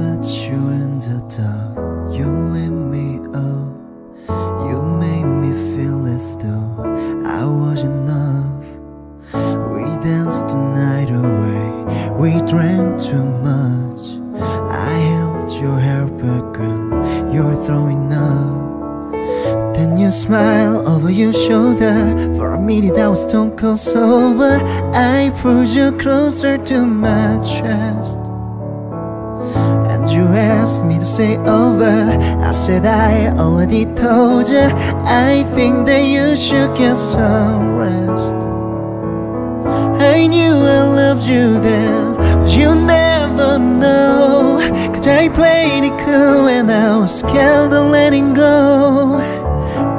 met you in the dark You lit me up. You made me feel as though I was enough. We danced the night away. We drank too much. I held your hair back and You're throwing up. Then you smile over your shoulder. For a minute I was stone cold. Sober I pulled you closer to my chest. And you asked me to stay over. I said I already told you I think that you should get some rest. I knew I loved you then But you never know. Cause I played it cool And I was scared of letting go.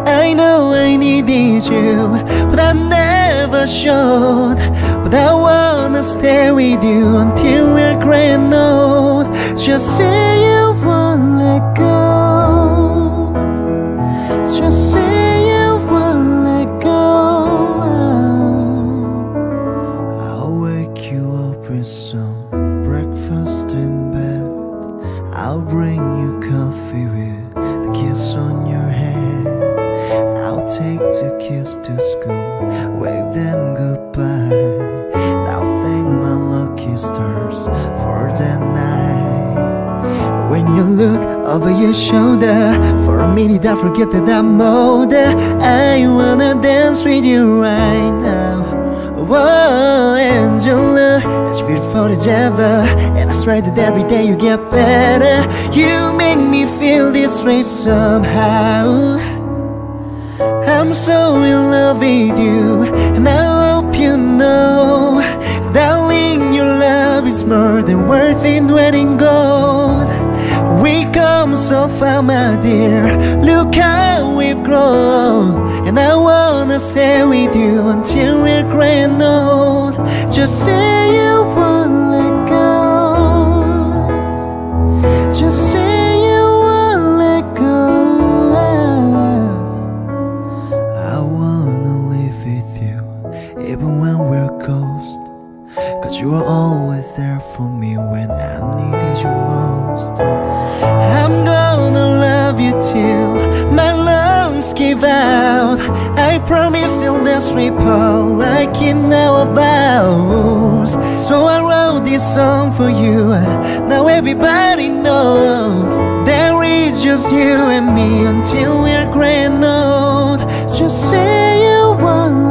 I know I needed you But I never showed. But I wanna stay with you Until Just say you won't let go Just say you won't let go I'll wake you up with some breakfast in bed. I'll bring you coffee with the kiss on your head. I'll take the kids to school, wave them goodbye. I'll thank my lucky stars look over your shoulder, for a minute I forget that I'm older. I wanna dance with you right now. Whoa, Angela, it's beautiful as ever And I swear that every day you get better You make me feel this way somehow I'm so in love with you And I So far, my dear. Look how we've grown. And I wanna stay with you until we're gray and old. Just say you won't let go. Just say you won't let go. I wanna live with you Even when we're ghost You are always there for me when I needed you most. I'm gonna love you till my lungs give out. I promise till let's repel like in our vows. So I wrote this song for you. Now everybody knows There is just you and me until we're gray and old. Just say you won't